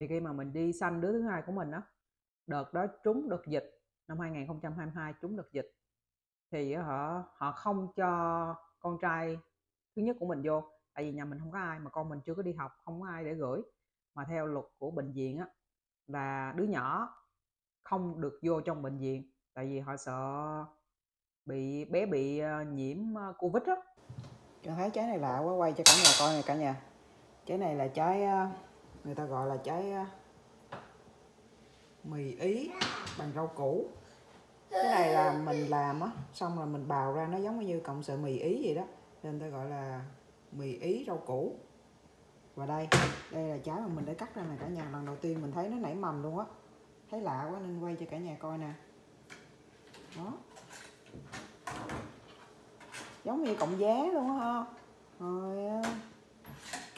thì khi mà mình đi sanh đứa thứ hai của mình đó đợt đó trúng đợt dịch, năm 2022 trúng đợt dịch, thì họ họ không cho con trai thứ nhất của mình vô. Tại vì nhà mình không có ai, mà con mình chưa có đi học, không có ai để gửi. Mà theo luật của bệnh viện á, là đứa nhỏ không được vô trong bệnh viện, tại vì họ sợ bị, bé bị ờ, nhiễm ờ, covid á. Cho thấy trái này lạ quá, quay cho cả nhà coi này cả nhà. Trái này là trái ờ, người ta gọi là trái à, mì ý bằng rau củ. Cái này là mình làm á, xong rồi mình bào ra nó giống như cộng sợi mì ý vậy đó. Nên ta gọi là mì ý rau củ. Và đây đây là trái mà mình đã cắt ra này cả nhà. Lần đầu tiên mình thấy nó nảy mầm luôn á. Thấy lạ quá nên quay cho cả nhà coi nè. Đó. Giống như cộng giá luôn á rồi à,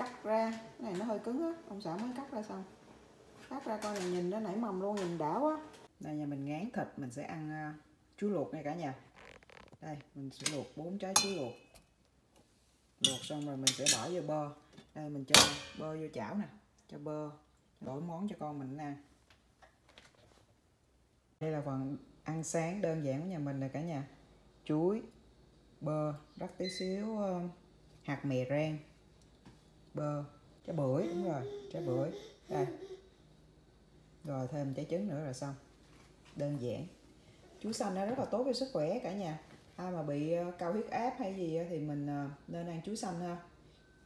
cắt ra. Cái này nó hơi cứng á ông xã mới cắt ra xong. Cắt ra coi này nhìn nó nảy mầm luôn nhìn đã quá đây nhà mình ngán thịt mình sẽ ăn à, uh, chuối luộc nha cả nhà. Đây mình sẽ luộc bốn trái chuối luộc. Luộc xong rồi mình sẽ bỏ vô bơ. Đây mình cho bơ vô chảo nè cho bơ đổi món cho con mình nè đây là phần ăn sáng đơn giản của nhà mình nè cả nhà. Chuối bơ rắc tí xíu uh, hạt mè rang bơ, trái bưởi, đúng rồi, trái bưởi. Đây rồi thêm trái trứng nữa là xong. Đơn giản. Chuối xanh nó rất là tốt cho sức khỏe cả nhà. Ai mà bị ờ, cao huyết áp hay gì thì mình ờ, nên ăn chuối xanh ha.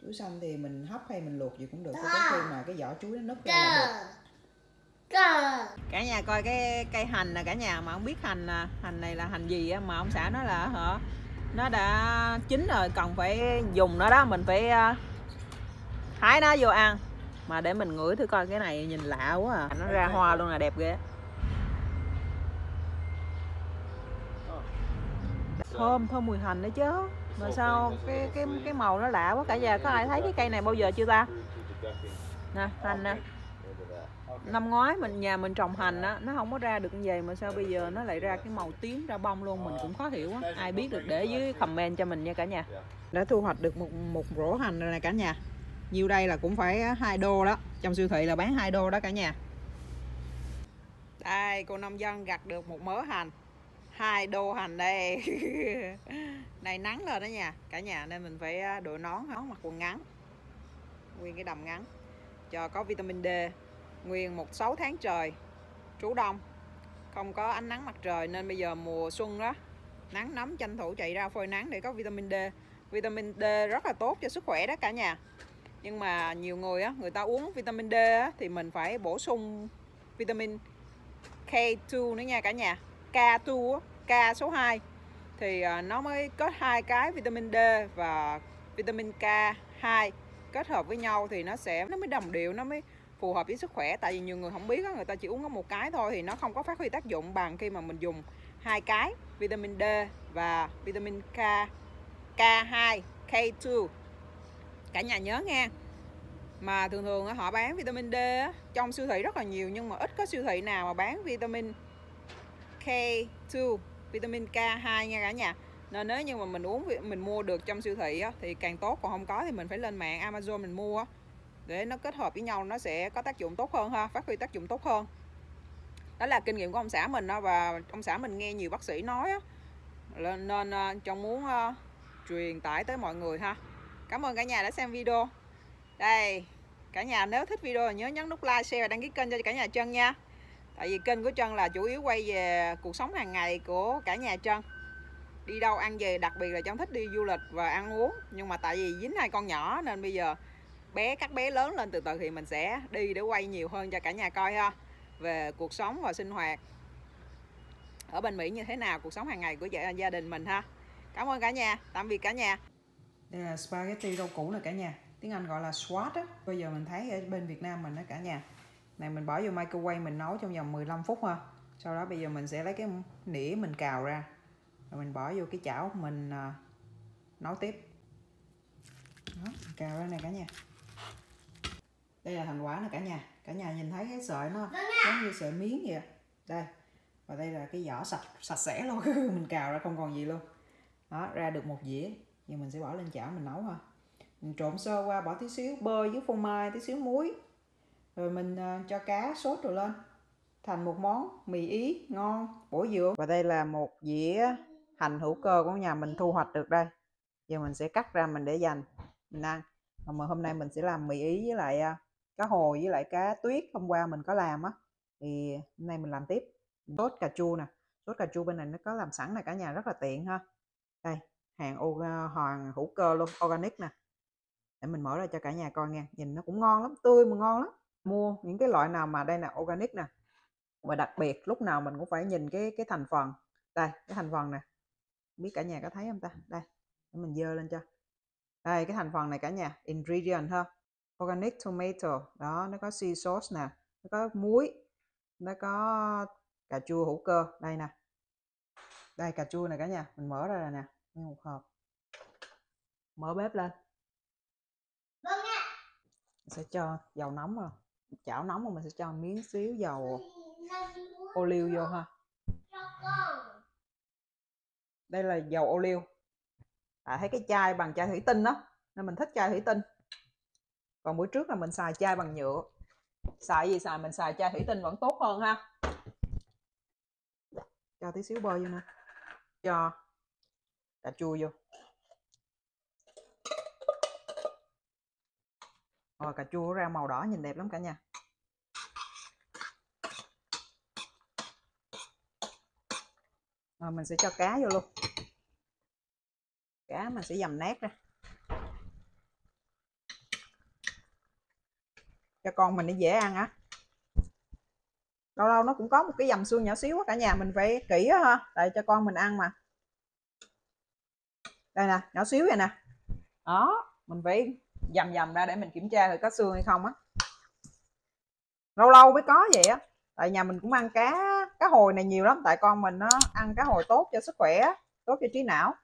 Chuối xanh thì mình hấp hay mình luộc gì cũng được có khi mà cái vỏ chuối nó nứt ra là được. Cả nhà coi cái cây hành nè cả nhà, mà không biết hành nè hành này là hành gì mà ông xã nói là hả, nó đã chín rồi còn phải dùng nó đó, mình phải à, hái nó vô ăn. Mà để mình ngửi thử coi cái này nhìn lạ quá à. Nó ra hoa luôn là đẹp ghê. Thơm thơm mùi hành đấy chứ. Mà sao cái cái cái màu nó lạ quá. Cả nhà có ai thấy cái cây này bao giờ chưa ta? Nè, hành nè. Năm ngoái mình, nhà mình trồng hành á, nó không có ra được như vậy mà sao bây giờ nó lại ra cái màu tím ra bông luôn, mình cũng khó hiểu quá ai biết được để dưới comment cho mình nha cả nhà. Đã thu hoạch được một một rổ hành rồi nè cả nhà nhiêu đây là cũng phải hai đô đó. Trong siêu thị là bán hai đô đó cả nhà. Đây, cô nông dân gặt được một mớ hành. Hai đô hành đây. Này, nắng rồi đó nha, cả nhà. Nên mình phải à, đội nón nón mặc quần ngắn. Nguyên cái đầm ngắn. Cho có vitamin D. Nguyên một sáu tháng trời. Trú đông. Không có ánh nắng mặt trời. Nên bây giờ mùa xuân đó, nắng nóng, tranh thủ chạy ra phơi nắng để có vitamin D. Vitamin D rất là tốt cho sức khỏe đó cả nhà nhưng mà nhiều người á người ta uống vitamin D á, thì mình phải bổ sung vitamin K2 nữa nha cả nhà. K2 K số 2 thì à, nó mới có hai cái vitamin D và vitamin K2 kết hợp với nhau thì nó sẽ nó mới đồng điệu nó mới phù hợp với sức khỏe. Tại vì nhiều người không biết người ta chỉ uống có một cái thôi thì nó không có phát huy tác dụng bằng khi mà mình dùng hai cái vitamin D và vitamin K K2 K2 cả nhà nhớ nghe. Mà thường thường họ bán vitamin D trong siêu thị rất là nhiều nhưng mà ít có siêu thị nào mà bán vitamin K2 vitamin K2 nha cả nhà. Nên nếu như mà mình uống mình mua được trong siêu thị thì càng tốt còn không có thì mình phải lên mạng Amazon mình mua để nó kết hợp với nhau nó sẽ có tác dụng tốt hơn ha phát huy tác dụng tốt hơn. Đó là kinh nghiệm của ông xã mình đó, và ông xã mình nghe nhiều bác sĩ nói đó, nên ờ, trong muốn ờ, truyền tải tới mọi người ha cảm ơn cả nhà đã xem video. Đây, cả nhà nếu thích video nhớ nhấn nút like, share và đăng ký kênh cho cả nhà Trân nha. Tại vì kênh của Trân là chủ yếu quay về cuộc sống hàng ngày của cả nhà Trân. Đi đâu ăn về, đặc biệt là Trân thích đi du lịch và ăn uống. Nhưng mà tại vì dính hai con nhỏ nên bây giờ bé, các bé lớn lên từ từ thì mình sẽ đi để quay nhiều hơn cho cả nhà coi ha. Về cuộc sống và sinh hoạt. Ở bên Mỹ như thế nào, cuộc sống hàng ngày của gia đình mình ha. Cảm ơn cả nhà. Tạm biệt cả nhà đây là spaghetti rau củ nè cả nhà. Tiếng Anh gọi là swat á. Bây giờ mình thấy ở bên Việt Nam mình đó cả nhà. Này mình bỏ vô microwave mình nấu trong vòng 15 phút ha. Sau đó bây giờ mình sẽ lấy cái nĩa mình cào ra. Rồi mình bỏ vô cái chảo mình uh, nấu tiếp. Đó, cào ra này cả nhà. Đây là thành quả nè cả nhà. Cả nhà nhìn thấy cái sợi nó giống như sợi miếng vậy. Đây. Và đây là cái vỏ sạch sạch sẽ luôn. Mình cào ra không còn gì luôn. Đó ra được một dĩa giờ mình sẽ bỏ lên chảo mình nấu ha. Mình trộn sơ qua, bỏ tí xíu bơ với phô mai, tí xíu muối. Rồi mình ờ, cho cá sốt rồi lên. Thành một món mì ý, ngon, bổ dưỡng. Và đây là một dĩa hành hữu cơ của nhà mình thu hoạch được đây. Giờ mình sẽ cắt ra mình để dành. Mình ăn. Mà hôm nay mình sẽ làm mì ý với lại ờ, cá hồ với lại cá tuyết. Hôm qua mình có làm á. Thì hôm nay mình làm tiếp. Sốt cà chua nè. Sốt cà chua bên này nó có làm sẵn này, cả nhà rất là tiện ha. Đây hàng à, hoàn hữu cơ luôn, organic nè. Để mình mở ra cho cả nhà coi nha, nhìn nó cũng ngon lắm, tươi mà ngon lắm. Mua những cái loại nào mà đây là organic nè. Và đặc biệt lúc nào mình cũng phải nhìn cái cái thành phần. Đây, cái thành phần nè. Biết cả nhà có thấy không ta? Đây, để mình dơ lên cho. Đây, cái thành phần này cả nhà, ingredient ha. Organic tomato, đó, nó có sea sauce nè, nó có muối, nó có cà chua hữu cơ. Đây nè. Đây, cà chua này cả nhà, mình mở ra rồi nè nguyên một hộp mở bếp lên. Vâng ạ sẽ cho dầu nóng rồi chảo nóng mà mình sẽ cho miếng xíu dầu ô liu vô ha. Đây là dầu ô liu à, thấy cái chai bằng chai thủy tinh đó nên mình thích chai thủy tinh. Còn buổi trước là mình xài chai bằng nhựa. Xài gì xài mình xài chai thủy tinh vẫn tốt hơn ha. Cho tí xíu bơ vô nè. Cho cà chua vô. Rồi, cà chua ra màu đỏ nhìn đẹp lắm cả nhà. Rồi, mình sẽ cho cá vô luôn. Cá mình sẽ dầm nát ra. Cho con mình nó dễ ăn á. Lâu lâu nó cũng có một cái dầm xương nhỏ xíu á cả nhà, mình phải kỹ á ha. Tại cho con mình ăn mà đây nè, nhỏ xíu vậy nè. Đó, mình phải dầm dầm ra để mình kiểm tra thử có xương hay không á. Lâu lâu mới có vậy á. Tại nhà mình cũng ăn cá cá hồi này nhiều lắm. Tại con mình nó ăn cá hồi tốt cho sức khỏe, tốt cho trí não.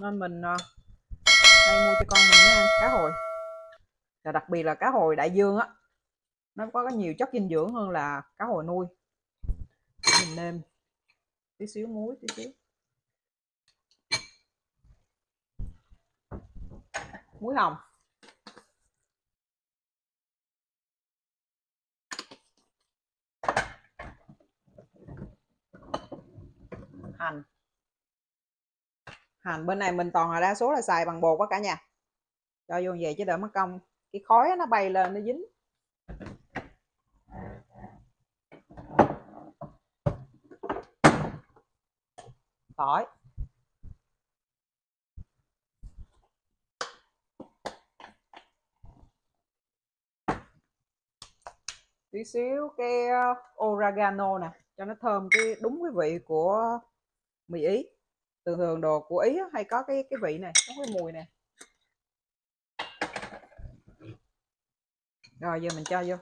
Nên mình ờ, hay mua cho con mình nó ăn cá hồi. Và đặc biệt là cá hồi đại dương á. Nó có nhiều chất dinh dưỡng hơn là cá hồi nuôi. Mình nêm tí xíu muối, tí xíu. Muối hồng. Hành. Hành, bên này mình toàn là đa số là xài bằng bột quá cả nhà. Cho vô về chứ đỡ mất công. Cái khói nó bay lên, nó dính. Tỏi. Tí xíu cái ờ, oregano nè cho nó thơm cái đúng cái vị của mì ý. Thường thường đồ của ý hay có cái cái vị này có cái mùi này. Rồi giờ mình cho vô.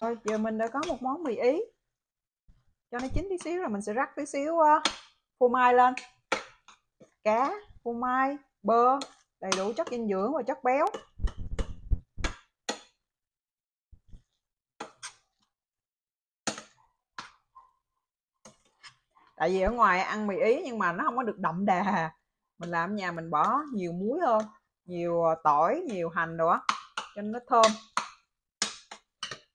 Thôi giờ mình đã có một món mì ý. Cho nó chín tí xíu rồi mình sẽ rắc tí xíu uh, phô mai lên. Cá phô mai bơ đầy đủ chất dinh dưỡng và chất béo. Tại vì ở ngoài ăn mì ý nhưng mà nó không có được đậm đà. Mình làm ở nhà mình bỏ nhiều muối hơn nhiều ờ, tỏi, nhiều hành đồ á, cho nó thơm.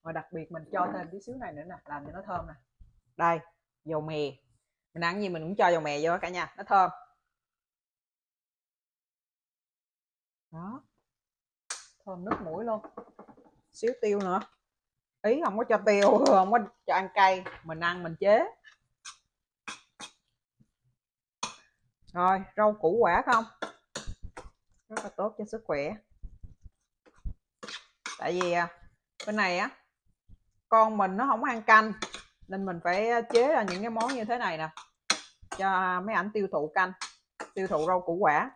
Và đặc biệt mình cho thêm tí xíu này nữa nè, làm cho nó thơm nè. Đây, dầu mè. Mình ăn gì mình cũng cho dầu mè vô cả nhà, nó thơm. Đó. Thơm nước mũi luôn. Xíu tiêu nữa. Ý không có cho tiêu, không có cho ăn cay. Mình ăn mình chế. Rồi rau củ quả không? Rất là tốt cho sức khỏe. Tại vì à, bên này á con mình nó không ăn canh nên mình phải à, chế ra những cái món như thế này nè cho mấy ảnh tiêu thụ canh tiêu thụ rau củ quả.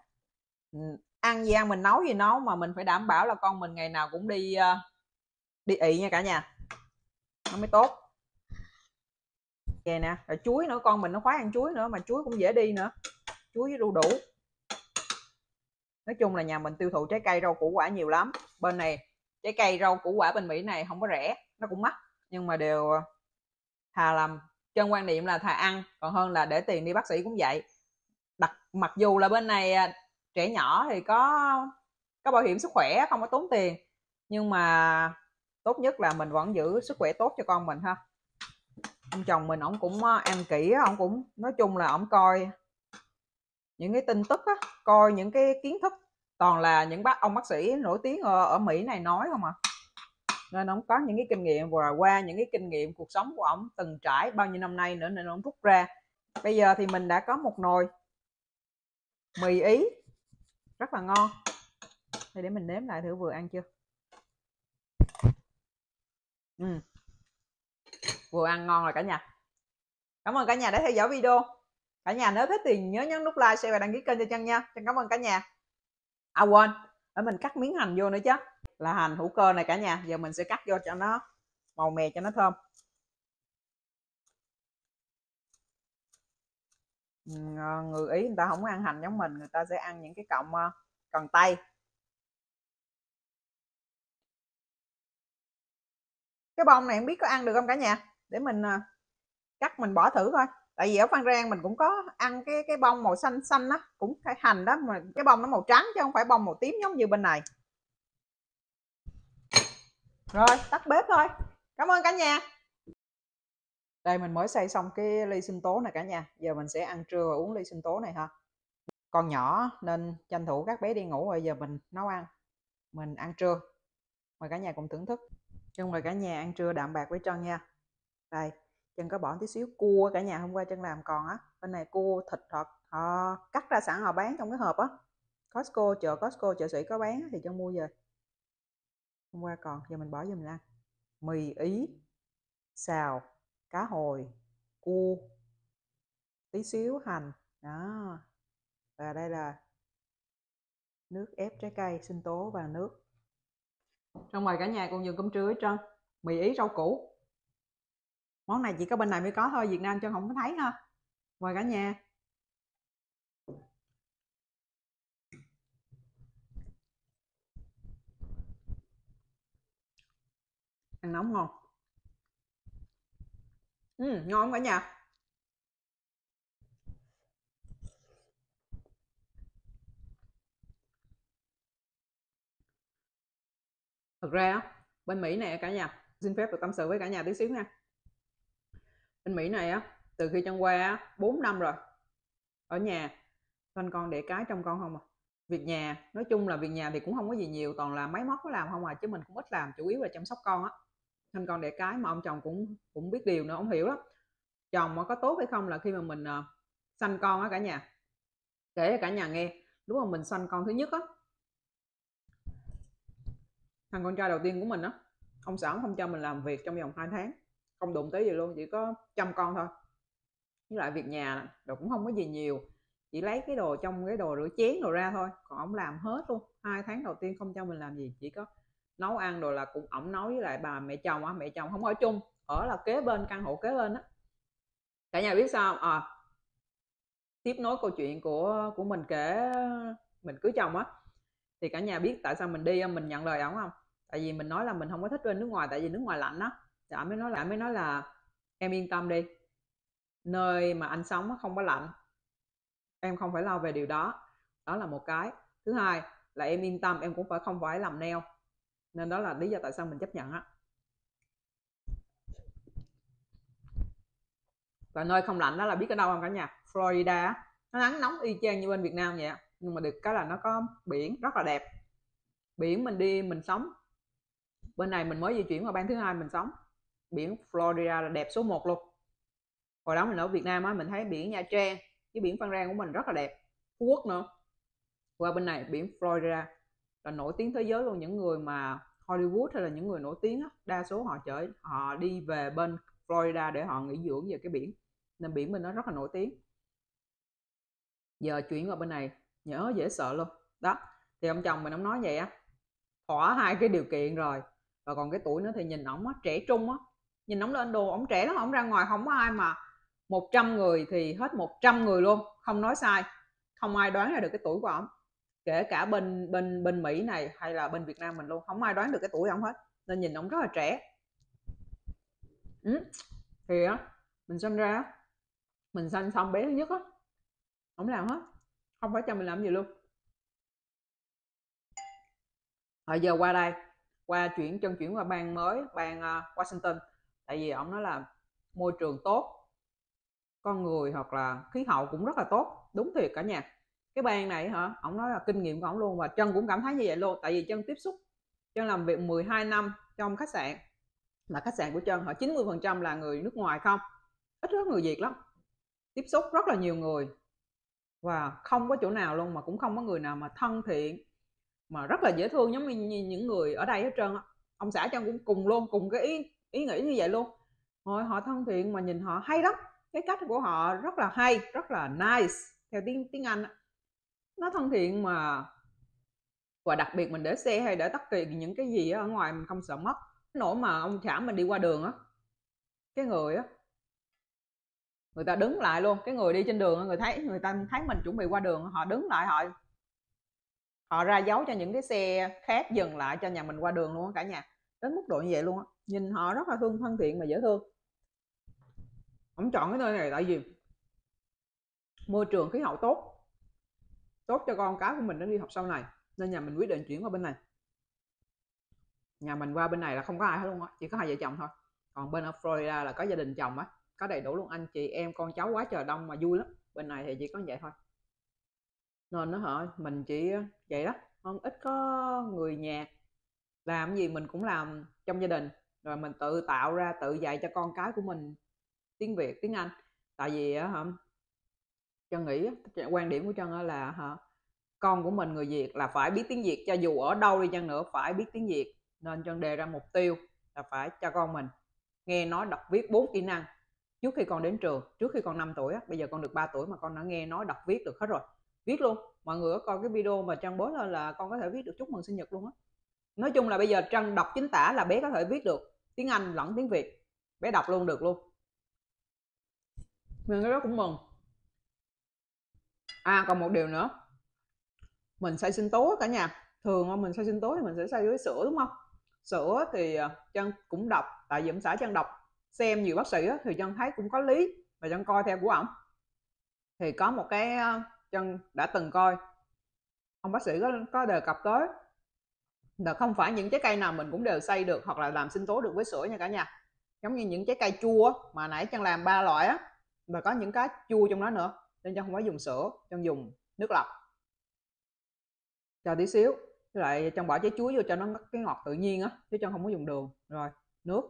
Ừ, ăn gì ăn mình nấu gì nấu mà mình phải đảm bảo là con mình ngày nào cũng đi à, đi ị nha cả nhà. Nó mới tốt. Vậy nè rồi chuối nữa con mình nó khoái ăn chuối nữa mà chuối cũng dễ đi nữa chuối với đu đủ. Nói chung là nhà mình tiêu thụ trái cây rau củ quả nhiều lắm. Bên này, trái cây rau củ quả bên mỹ này không có rẻ, nó cũng mắc. Nhưng mà đều ờ, thà làm chân quan niệm là thà ăn, còn hơn là để tiền đi bác sĩ cũng vậy. Đặt mặc dù là bên này ờ, trẻ nhỏ thì có có bảo hiểm sức khỏe, không có tốn tiền, nhưng mà tốt nhất là mình vẫn giữ sức khỏe tốt cho con mình ha. Ông chồng mình ổng cũng ờ, ăn kỹ ổng cũng, nói chung là ổng coi những cái tin tức á coi những cái kiến thức. Toàn là những bác ông bác sĩ nổi tiếng ở, ở Mỹ này nói không à. Nên ông có những cái kinh nghiệm và qua những cái kinh nghiệm cuộc sống của ông từng trải bao nhiêu năm nay nữa nên ông rút ra. Bây giờ thì mình đã có một nồi mì ý rất là ngon. Thì để mình nếm lại thử vừa ăn chưa? Ừ. vừa ăn ngon rồi cả nhà. Cảm ơn cả nhà đã theo dõi video cả nhà nếu thích thì nhớ nhấn nút like, share và đăng ký kênh cho chân nha. Chân cảm ơn cả nhà. À quên. Để mình cắt miếng hành vô nữa chứ. Là hành hữu cơ này cả nhà. Giờ mình sẽ cắt vô cho nó màu mè, cho nó thơm. Người ý. Người ta không ăn hành giống mình. Người ta sẽ ăn những cái cọng ờ, cần tây. Cái bông này không biết có ăn được không cả nhà? Để mình ờ, cắt mình bỏ thử thôi tại vì ở phan rang mình cũng có ăn cái cái bông màu xanh xanh đó cũng cái hành đó, mà cái bông nó màu trắng chứ không phải bông màu tím giống như bên này. Rồi, tắt bếp thôi. Cảm ơn cả nhà. Đây, mình mới xay xong cái ly sinh tố này cả nhà. Giờ mình sẽ ăn trưa và uống ly sinh tố này ha. Con nhỏ nên tranh thủ các bé đi ngủ rồi giờ mình nấu ăn. Mình ăn trưa. Mời cả nhà cùng thưởng thức. Chung mời cả nhà ăn trưa đạm bạc với chân nha. Đây chân có bỏ tí xíu, cua cả nhà, hôm qua chân làm còn á, bên này cua, thịt thật họ cắt ra sẵn, họ bán trong cái hộp á. Costco chợ Costco chợ sĩ có bán thì chân mua về. Hôm qua còn, giờ mình bỏ vô mình ăn mì, ý, xào, cá hồi, cua, tí xíu hành. Đó. Và đây là nước ép trái cây sinh tố và nước. Trong mời cả nhà cùng dùng cơm trưa với trân mì, ý, rau củ món này chỉ có bên này mới có thôi Việt Nam cho không có thấy ha. Mời cả nhà. Ăn nóng ngon. Ừ, ngon cả nhà. Thật ra bên Mỹ này cả nhà xin phép được tâm sự với cả nhà tí xíu nha bên Mỹ này á từ khi chân qua á 4 năm rồi. Ở nhà con con để cái trong con không à. Việc nhà nói chung là việc nhà thì cũng không có gì nhiều toàn là máy móc có làm không à chứ mình cũng ít làm chủ yếu là chăm sóc con á. Thanh con để cái mà ông chồng cũng cũng biết điều nữa ông hiểu lắm. Chồng mà có tốt hay không là khi mà mình uh, sanh con á cả nhà. Kể cả nhà nghe lúc mà mình sanh con thứ nhất á thằng con trai đầu tiên của mình á ông xã không cho mình làm việc trong vòng 2 tháng không đụng tới gì luôn, chỉ có chăm con thôi. Với lại việc nhà đồ cũng không có gì nhiều, chỉ lấy cái đồ trong cái đồ rửa chén đồ ra thôi, còn ổng làm hết luôn. Hai tháng đầu tiên không cho mình làm gì, chỉ có nấu ăn rồi là cũng ổng nấu với lại bà mẹ chồng, á, mẹ chồng không ở chung, ở là kế bên, căn hộ kế bên á. Cả nhà biết sao à tiếp nối câu chuyện của của mình kể, mình cưới chồng á, thì cả nhà biết tại sao mình đi mình nhận lời ổng không? Tại vì mình nói là mình không có thích bên nước ngoài, tại vì nước ngoài lạnh á thì mới nói là mới nói là em yên tâm đi. Nơi mà anh sống không có lạnh. Em không phải lo về điều đó. Đó là một cái. Thứ hai là em yên tâm, em cũng phải không phải làm neo. Nên đó là lý do tại sao mình chấp nhận á. Và nơi không lạnh đó là biết ở đâu không cả nhà? Florida nó nắng nóng y chang như bên Việt Nam vậy nhưng mà được cái là nó có biển rất là đẹp. Biển mình đi, mình sống. Bên này mình mới di chuyển vào bang thứ hai mình sống biển Florida là đẹp số 1 luôn. Hồi đó mình ở Việt Nam á mình thấy biển Nha Trang cái biển Phan Rang của mình rất là đẹp. Phú Quốc nữa. Qua bên này biển Florida là nổi tiếng thế giới luôn. Những người mà Hollywood hay là những người nổi tiếng á, đa số họ chở họ đi về bên Florida để họ nghỉ dưỡng về cái biển. Nên biển mình nó rất là nổi tiếng. Giờ chuyển qua bên này nhớ dễ sợ luôn. Đó thì ông chồng mình ông nói vậy á thỏa hai cái điều kiện rồi và còn cái tuổi nữa thì nhìn ổng á trẻ trung á nhìn ổng lên đồ ổng trẻ lắm ổng ra ngoài không có ai mà 100 người thì hết 100 người luôn không nói sai không ai đoán ra được cái tuổi của ổng kể cả bên bên bên Mỹ này hay là bên Việt Nam mình luôn không ai đoán được cái tuổi ổng hết nên nhìn ổng rất là trẻ. Ừ. thì á mình sinh ra mình sanh xong bé thứ nhất á ổng làm hết không phải cho mình làm gì luôn. Rồi giờ qua đây qua chuyển chân chuyển qua bang mới bang uh, Washington tại vì ông nói là môi trường tốt, con người hoặc là khí hậu cũng rất là tốt. Đúng thiệt cả nhà. Cái bang này hả? Ông nói là kinh nghiệm của ông luôn và chân cũng cảm thấy như vậy luôn. Tại vì chân tiếp xúc chân làm việc 12 năm trong khách sạn là khách sạn của chân họ 90 phần trăm là người nước ngoài không? Ít rất người việt lắm. Tiếp xúc rất là nhiều người và không có chỗ nào luôn mà cũng không có người nào mà thân thiện, mà rất là dễ thương. Giống như những người ở đây hết trơn á. Ông xã chân cũng cùng luôn, cùng cái ý ý nghĩ như vậy luôn. Rồi họ thân thiện mà nhìn họ hay lắm. Cái cách của họ rất là hay, rất là nice, theo tiếng tiếng anh nó thân thiện mà, và đặc biệt mình để xe hay để tất kỳ những cái gì ở ngoài mình không sợ mất. Nỗi mà ông xã mình đi qua đường á, cái người á, người ta đứng lại luôn. Cái người đi trên đường người thấy, người ta thấy mình chuẩn bị qua đường họ đứng lại, họ họ ra dấu cho những cái xe khác dừng lại cho nhà mình qua đường luôn cả nhà. Đến mức độ như vậy luôn á nhìn họ rất là thương, thân thiện và dễ thương. Ông chọn cái nơi này tại vì môi trường khí hậu tốt. Tốt cho con cái của mình nó đi học sau này, nên nhà mình quyết định chuyển qua bên này. Nhà mình qua bên này là không có ai hết luôn á, chỉ có hai vợ chồng thôi. Còn bên ở Florida là có gia đình chồng á, có đầy đủ luôn, anh chị em, con cháu quá trời đông mà vui lắm. Bên này thì chỉ có vậy thôi. Nên nó hả, mình chỉ vậy đó, không ít có người nhà làm gì mình cũng làm trong gia đình rồi mình tự tạo ra, tự dạy cho con cái của mình tiếng việt, tiếng anh. Tại vì á hả chân nghĩ quan điểm của chân là hả, con của mình người việt là phải biết tiếng việt, cho dù ở đâu đi chăng nữa phải biết tiếng việt. Nên chân đề ra mục tiêu là phải cho con mình nghe nói đọc, viết bốn kỹ năng. Trước khi con đến trường, trước khi con 5 tuổi bây giờ con được 3 tuổi mà con đã nghe nói đọc, viết được hết rồi. Viết luôn. Mọi người có coi cái video mà trăng bối lên là con có thể viết được chúc mừng sinh nhật luôn á. Nói chung là bây giờ trăng đọc chính tả là bé có thể viết được tiếng anh lẫn tiếng việt, bé đọc luôn được luôn. Mình cái đó cũng mừng. À còn một điều nữa. Mình xay sinh tố cả nhà. Thường mình xay sinh tố thì mình sẽ xay với sữa, đúng không? Sữa thì à, chân cũng đọc, tại vì ông xã chân đọc. Xem nhiều bác sĩ thì chân thấy cũng có lý và chân coi theo của ổng. Thì có một cái à, chân đã từng coi. Ông bác sĩ có có đề cập tới là không phải những trái cây nào mình cũng đều xay được hoặc là làm sinh tố được với sữa nha cả nhà. Giống như những trái cây chua mà nãy chân làm ba loại á và có những cái chua trong đó nữa, nên chân không phải dùng sữa chân dùng nước lọc. Cho tí xíu, với lại chân bỏ trái chuối vô cho nó cái ngọt tự nhiên á, chứ chân không có dùng đường. Rồi, nước.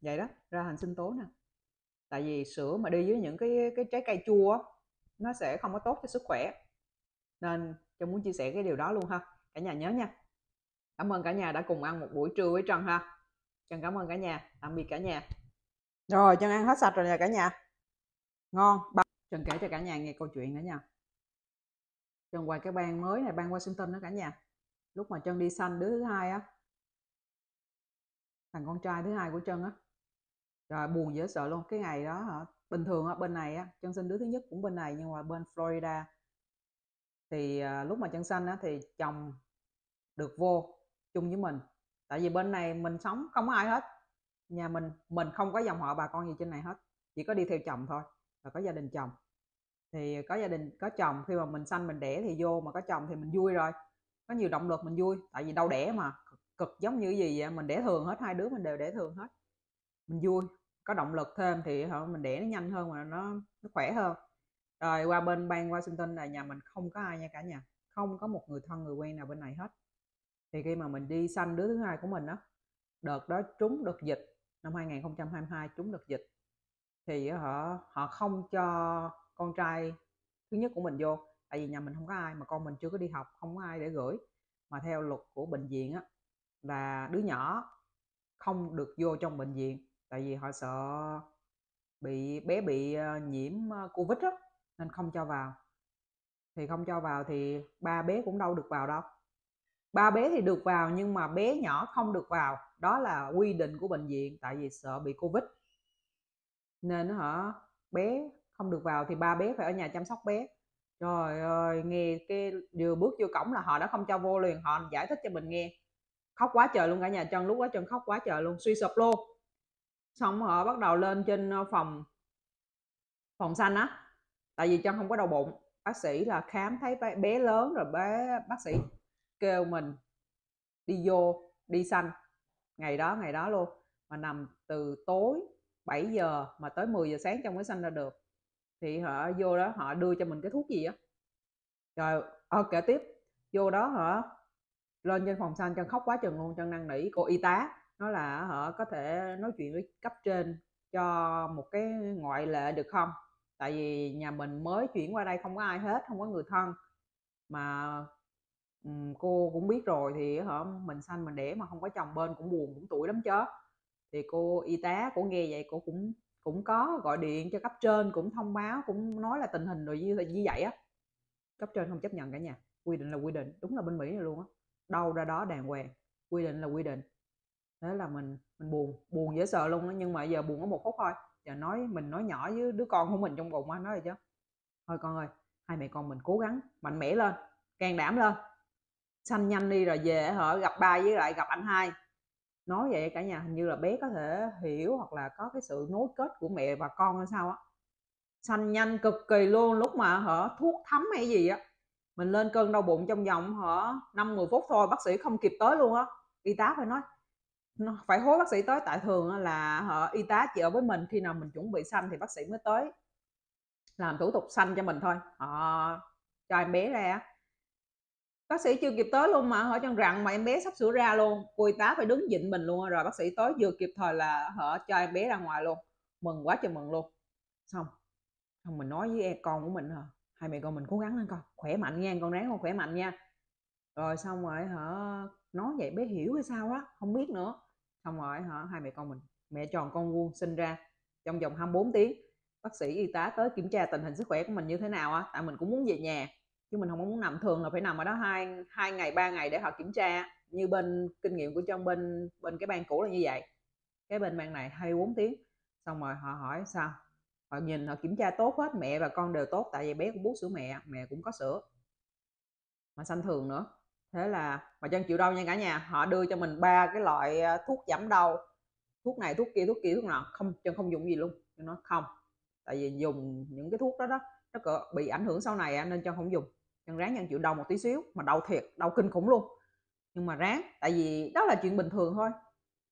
Vậy đó, ra thành sinh tố nè. Tại vì sữa mà đi với những cái cái trái cây chua á, nó sẽ không có tốt cho sức khỏe. Nên chân muốn chia sẻ cái điều đó luôn ha. Cả nhà nhớ nha cảm ơn cả nhà đã cùng ăn một buổi trưa với trân ha. Trân cảm ơn cả nhà tạm biệt cả nhà. Rồi trân ăn hết sạch rồi nè cả nhà. Ngon trân kể cho cả nhà nghe câu chuyện nữa nha. Trân quay cái bang mới này bang washington đó cả nhà. Lúc mà trân đi xanh đứa thứ hai á thằng con trai thứ hai của trân á. Rồi buồn dễ sợ luôn. Cái ngày đó hả bình thường ở bên này á chân sinh đứa thứ nhất cũng bên này nhưng mà bên Florida. Thì à, lúc mà chân xanh á thì chồng được vô chung với mình. Tại vì bên này mình sống không có ai hết. Nhà mình mình không có dòng họ bà con gì trên này hết. Chỉ có đi theo chồng thôi và có gia đình chồng. Thì có gia đình có chồng khi mà mình sanh mình đẻ thì vô mà có chồng thì mình vui rồi. Có nhiều động lực mình vui tại vì đâu đẻ mà. Cực, giống như gì vậy? Mình đẻ thường hết hai đứa mình đều đẻ thường hết. Mình vui có động lực thêm thì họ mình đẻ nó nhanh hơn mà nó nó khỏe hơn. Rồi qua bên bang Washington là nhà mình không có ai nha cả nhà. Không có một người thân người quen nào bên này hết thì khi mà mình đi sanh đứa thứ hai của mình đó đợt đó trúng đợt dịch, năm 2022 trúng đợt dịch, thì họ họ không cho con trai thứ nhất của mình vô, tại vì nhà mình không có ai, mà con mình chưa có đi học, không có ai để gửi. Mà theo luật của bệnh viện á, là đứa nhỏ không được vô trong bệnh viện, tại vì họ sợ bị, bé bị ờ, nhiễm ờ, covid á, nên không cho vào. Thì không cho vào thì ba bé cũng đâu được vào đâu ba bé thì được vào nhưng mà bé nhỏ không được vào. Đó là quy định của bệnh viện, tại vì sợ bị covid. Nên hả, bé không được vào thì ba bé phải ở nhà chăm sóc bé. Rồi ơi, nghe cái vừa bước vô cổng là họ đã không cho vô liền, họ giải thích cho mình nghe. Khóc quá trời luôn cả nhà chân lúc đó chân khóc quá trời luôn, suy sụp luôn. Xong họ bắt đầu lên trên ờ, phòng phòng xanh á. Tại vì chân không có đau bụng. Bác sĩ là khám thấy bé lớn rồi bé, bác sĩ kêu mình đi vô đi xanh ngày đó ngày đó luôn. Mà nằm từ tối 7 giờ mà tới 10 giờ sáng trong cái xanh ra được. Thì họ vô đó họ đưa cho mình cái thuốc gì á. Rồi ờ, kể tiếp. Vô đó hả lên trên phòng xanh chân khóc quá chừng luôn chân năn nỉ. Cô y tá nó là họ có thể nói chuyện với cấp trên cho một cái ngoại lệ được không? Tại vì nhà mình mới chuyển qua đây không có ai hết không có người thân. Mà cô cũng biết rồi thì hả, mình sanh mình đẻ mà không có chồng bên cũng buồn cũng tuổi lắm chớ. Thì cô y tá cô nghe vậy cô cũng cũng có gọi điện cho cấp trên cũng thông báo cũng nói là tình hình rồi như như vậy á. Cấp trên không chấp nhận cả nhà, quy định là quy định, đúng là bên mỹ này luôn á. Đâu ra đó đàng hoàng, quy định là quy định. Thế là mình mình buồn buồn dễ sợ luôn á, nhưng mà giờ buồn có một phút thôi. Giờ nói, mình nói nhỏ với đứa con của mình trong bụng á, nói rồi chứ thôi con ơi, hai mẹ con mình cố gắng mạnh mẽ lên, can đảm lên sanh nhanh đi rồi về hở gặp ba với lại gặp anh hai. Nói vậy cả nhà, hình như là bé có thể hiểu hoặc là có cái sự nối kết của mẹ và con hay sao á. Sanh nhanh cực kỳ luôn, lúc mà hở thuốc thấm hay gì á. Mình lên cơn đau bụng trong vòng hở năm mười phút thôi, bác sĩ không kịp tới luôn á. Y tá phải nói phải hối bác sĩ tới. Tại thường là họ y tá chỉ ở với mình, khi nào mình chuẩn bị sanh thì bác sĩ mới tới. Làm thủ tục sanh cho mình thôi. Họ cho em bé ra bác sĩ chưa kịp tới luôn mà họ chân rằng mà em bé sắp sửa ra luôn. Cô y tá phải đứng dịnh mình luôn rồi bác sĩ tới vừa kịp thời là họ cho em bé ra ngoài luôn. Mừng quá trời mừng luôn. Xong xong mình nói với em, con của mình hả? Hai mẹ con mình cố gắng lên con khỏe mạnh nha, con ráng con khỏe mạnh nha. Rồi xong rồi hả, nói vậy bé hiểu hay sao á, không biết nữa. Xong rồi hả, hai mẹ con mình, mẹ tròn con vuông sinh ra trong vòng 24 tiếng. Bác sĩ y tá tới kiểm tra tình hình sức khỏe của mình như thế nào á, tại mình cũng muốn về nhà chứ mình không muốn nằm, thường là phải nằm ở đó hai hai ngày, ba ngày để họ kiểm tra. Như bên, kinh nghiệm của trong bên bên cái ban cũ là như vậy. Cái bên ban này 24 tiếng. Xong rồi họ hỏi sao? Họ nhìn, họ kiểm tra tốt hết, mẹ và con đều tốt, tại vì bé cũng bú sữa mẹ mẹ cũng có sữa. Mà sanh thường nữa. Thế là, mà chân chịu đau nha cả nhà, họ đưa cho mình ba cái loại à, thuốc giảm đau. Thuốc này, thuốc kia thuốc kia, thuốc nào không chân không dùng gì luôn. Chân nó không. Tại vì dùng những cái thuốc đó đó, nó bị ảnh hưởng sau này nên chân không dùng nhân ráng nhân chịu đau một tí xíu, mà đau thiệt, đau kinh khủng luôn. Nhưng mà ráng, tại vì đó là chuyện bình thường thôi.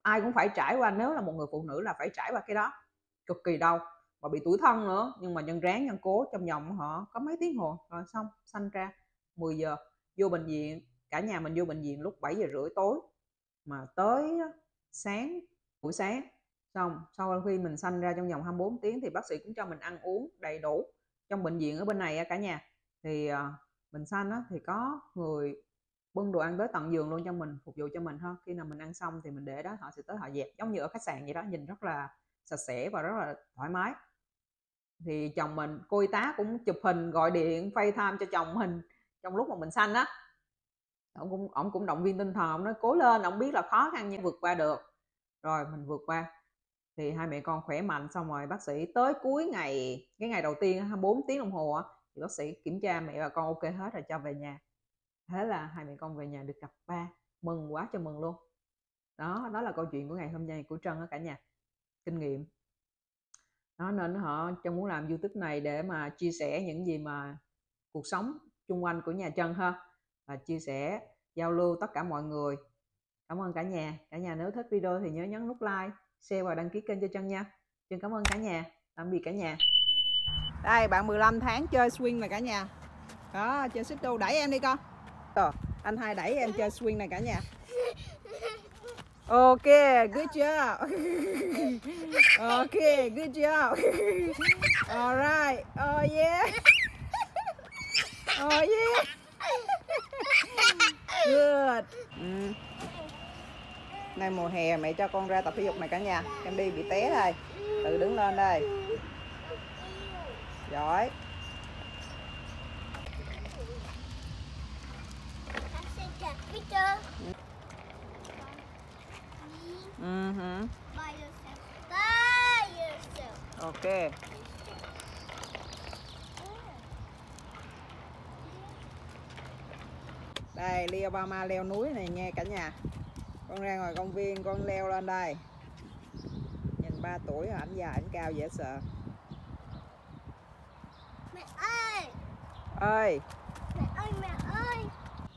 Ai cũng phải trải qua, nếu là một người phụ nữ là phải trải qua cái đó. Cực kỳ đau và bị tuổi thân nữa. Nhưng mà nhân ráng, nhân cố, trong vòng họ có mấy tiếng hồ, rồi xong, sanh ra. 10 giờ, vô bệnh viện, cả nhà mình vô bệnh viện lúc 7 giờ rưỡi tối. Mà tới sáng, buổi sáng, xong, sau khi mình sanh ra trong vòng 24 tiếng thì bác sĩ cũng cho mình ăn uống đầy đủ. Trong bệnh viện ở bên này cả nhà, thì ờ, mình xanh á, thì có người bưng đồ ăn tới tận giường luôn cho mình phục vụ cho mình ha. Khi nào mình ăn xong thì mình để đó họ sẽ tới họ dẹp giống như ở khách sạn vậy đó nhìn rất là sạch sẽ và rất là thoải mái. Thì chồng mình cô y tá cũng chụp hình gọi điện FaceTime cho chồng mình trong lúc mà mình sanh á. Ông cũng ông cũng động viên tinh thần ông nói cố lên ông biết là khó khăn nhưng vượt qua được. Rồi mình vượt qua. Thì hai mẹ con khỏe mạnh xong rồi bác sĩ tới cuối ngày cái ngày đầu tiên 24 tiếng đồng hồ á thì bác sĩ kiểm tra mẹ và con ok hết rồi, cho về nhà. Thế là hai mẹ con về nhà được gặp ba, mừng quá cho mừng luôn. Đó đó là câu chuyện của ngày hôm nay của trân ở cả nhà. Kinh nghiệm. Đó, nên họ trân muốn làm youtube này để mà chia sẻ những gì mà cuộc sống chung quanh của nhà trân ha, và chia sẻ, giao lưu tất cả mọi người. Cảm ơn cả nhà. Cả nhà nếu thích video thì nhớ nhấn nút like, share và đăng ký kênh cho chân nha. Chân cảm ơn cả nhà. Tạm biệt cả nhà đây, bạn 15 tháng chơi swing này cả nhà. Đó, chơi xích đu đẩy em đi con. Rồi anh hai đẩy em chơi swing này cả nhà. Ok, good job. Ok, good job. Alright oh yeah. Oh yeah. Good. Ừ. nay mùa hè mẹ cho con ra tập thể dục này cả nhà. Em đi bị té rồi. tự đứng lên đây giỏi Uh -huh. By yourself. By yourself. Ok. Đây, Leo Obama leo núi này nha cả nhà. Con ra ngoài công viên con leo lên đây. Nhìn 3 tuổi ảnh già ảnh cao dễ sợ. Mẹ ơi. Ơi, Mẹ ơi, mẹ ơi.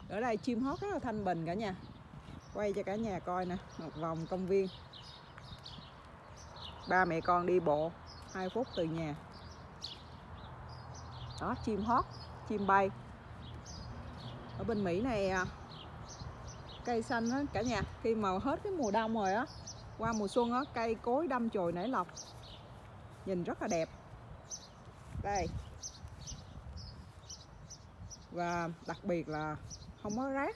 ở đây chim hót rất là thanh bình cả nhà. quay cho cả nhà coi nè một vòng công viên. Ba mẹ con đi bộ 2 phút từ nhà. Đó chim hót chim bay. Ở bên Mỹ này à, cây xanh á cả nhà. Khi mà hết cái mùa đông rồi á qua mùa xuân á cây cối đâm chồi nảy lọc. Nhìn rất là đẹp. Đây và đặc biệt là không có rác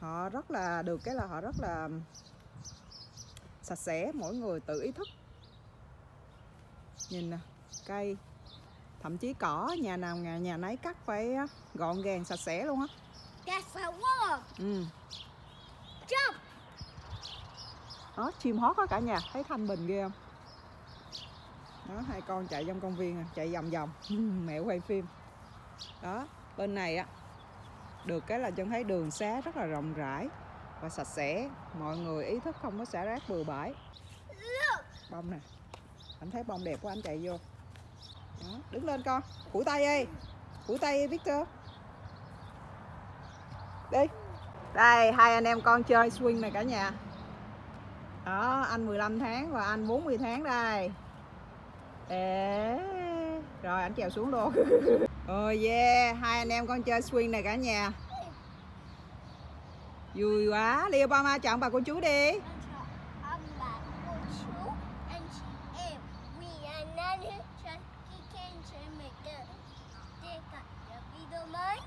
họ rất là được cái là họ rất là sạch sẽ mỗi người tự ý thức nhìn nè cây thậm chí cỏ nhà nào nhà, nhà nấy cắt phải gọn gàng sạch sẽ luôn á That's a wall. ừ. Jump. đó chim hót á cả nhà thấy thanh bình ghê không đó hai con chạy trong công viên à, chạy vòng vòng mẹ quay phim đó, bên này á, được cái là chân thấy đường xá rất là rộng rãi và sạch sẽ. Mọi người ý thức không có xả rác bừa bãi. Bông nè, anh thấy bông đẹp quá, anh chạy vô. Đó. đứng lên con phủi tay đi phủi tay đi Victor. Đi. Đây, hai anh em con chơi swing này cả nhà. Đó, anh 15 tháng và anh 40 tháng đây. Ê. rồi anh trèo xuống luôn. oh yeah, hai anh em con chơi swing này cả nhà. Vui quá, đi Obama chọn bà cô chú đi.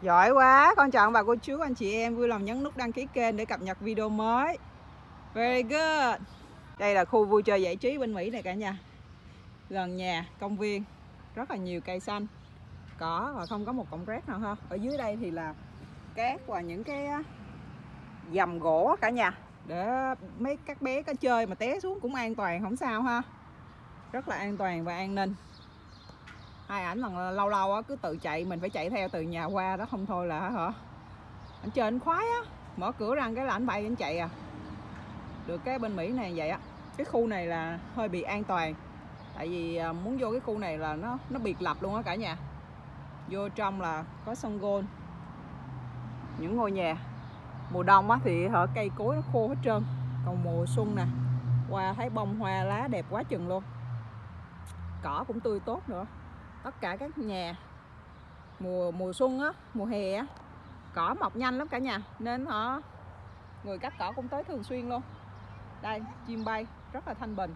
Giỏi quá, con chọn bà cô chú, anh chị em vui lòng nhấn nút đăng ký kênh để cập nhật video mới. Very good. Đây là khu vui chơi giải trí bên Mỹ này cả nhà. Gần nhà, công viên. Rất là nhiều cây xanh cỏ và ờ, không có một cọng rác nào ha. Ở dưới đây thì là cát và những cái dầm gỗ cả nhà. Để mấy các bé có chơi mà té xuống cũng an toàn, không sao ha. Rất là an toàn và an ninh. Hai ảnh lần lâu lâu cứ tự chạy, mình phải chạy theo từ nhà qua đó, không thôi là hả? Anh chơi anh khoái á. Mở cửa ra cái là anh bay anh chạy à. Được cái bên mỹ này vậy á. Cái khu này là hơi bị an toàn. Tại vì ờ, muốn vô cái khu này là nó nó biệt lập luôn á cả nhà vô trong là có sân gôn. Những ngôi nhà mùa đông á thì hở cây cối nó khô hết trơn. Còn mùa xuân nè qua thấy bông, hoa lá đẹp quá chừng luôn. Cỏ cũng tươi tốt nữa. Tất cả các nhà mùa mùa xuân á, mùa hè á, cỏ mọc nhanh lắm cả nhà. Nên họ người cắt cỏ cũng tới thường xuyên luôn. Đây, chim bay, rất là thanh bình.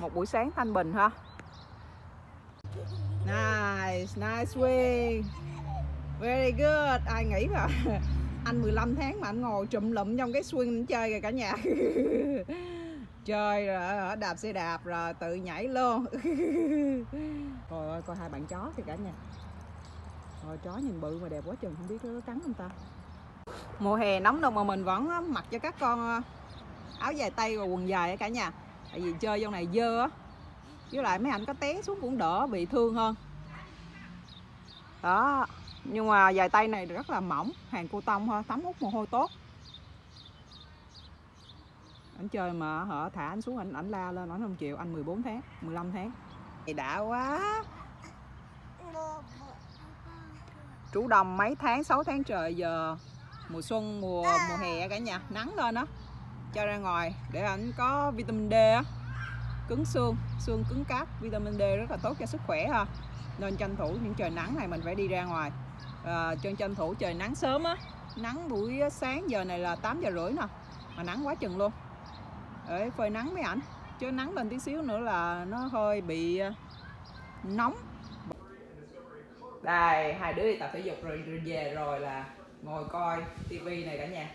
Một buổi sáng thanh bình ha nice nice swing very good. Ai nghĩ mà anh 15 tháng mà anh ngồi trụm lụm trong cái swing anh chơi kìa cả nhà. Chơi rồi ờ, ờ, đạp xe đạp rồi, tự nhảy luôn. Trời ơi, coi hai bạn chó kìa cả nhà. Rồi chó nhìn bự mà đẹp quá chừng, không biết nó cắn không ta? Mùa hè nóng đâu mà mình vẫn ờ, mặc cho các con áo dài tay và quần dài cả nhà. Tại vì chơi trong này dơ á. Với lại mấy anh có té xuống cũng đỡ bị thương hơn. Đó Nhưng mà dài tay này rất là mỏng Hàng cô tông thôi, thấm hút mồ hôi tốt. Anh chơi mà họ thả anh xuống anh ảnh la lên ảnh không chịu anh 14 tháng 15 tháng. Thì đã quá. Trú đồng mấy tháng 6 tháng trời giờ mùa xuân mùa mùa hè cả nhà nắng lên đó cho ra ngoài để anh có vitamin D á cứng xương xương cứng cáp vitamin D rất là tốt cho sức khỏe ha. Nên tranh thủ những trời nắng này mình phải đi ra ngoài. À, cho tranh thủ trời nắng sớm á. Nắng buổi sáng giờ này là 8 giờ rưỡi nè mà nắng quá chừng luôn. Để phơi nắng mấy ảnh. Chứ nắng lên tí xíu nữa là nó hơi bị à, nóng. Đây hai đứa đi tập thể dục rồi, rồi về rồi là ngồi coi tivi này cả nhà.